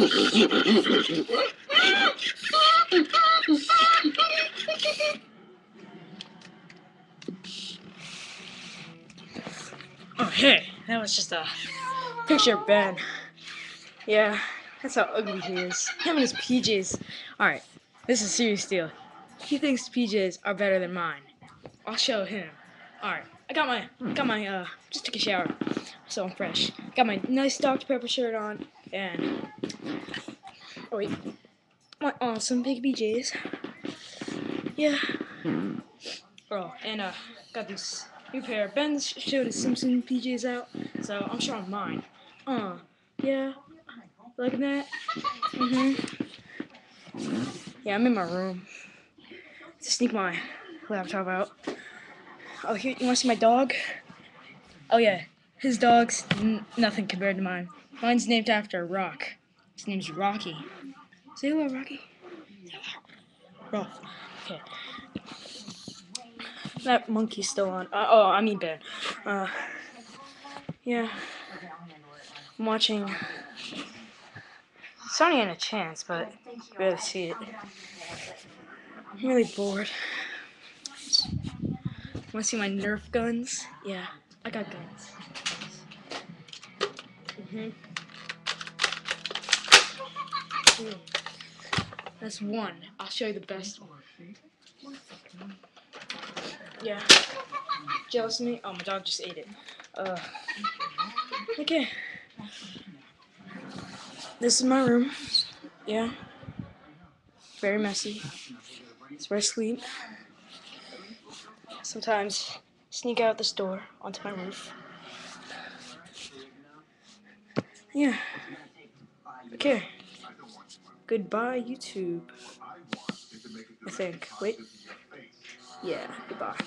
Oh, hey, that was just a picture of Ben. Yeah, that's how ugly he is. Him and his PJs. Alright, this is a serious deal. He thinks PJs are better than mine. I'll show him. Alright, I got my, got my, uh, just took a shower, so I'm fresh. Got my nice Dr. Pepper shirt on, and, oh wait, my awesome big PJs. Yeah. Oh, and, uh, got these new pair. Ben showed his Simpson PJs out, so I'm showing mine. Uh, yeah, like that. Mhm. Yeah, I'm in my room. To sneak my laptop out. Oh, here, you want to see my dog? Oh yeah, his dog's nothing compared to mine. Mine's named after a rock. His name's Rocky. Say hello, Rocky. Rock. Okay. That monkey's still on. Uh, oh, I mean Ben. Uh, yeah. I'm watching. It's not even a chance, but better see it. I'm really bored. Want to see my Nerf guns? Yeah, I got guns. Mhm. Mm. That's one. I'll show you the best one. Yeah. Jealous of me? Oh, my dog just ate it. Uh. Okay. This is my room. Yeah. Very messy. It's where I sleep. Sometimes sneak out this door onto my roof. Yeah. Okay. Goodbye, YouTube. I think. Wait. Yeah, goodbye.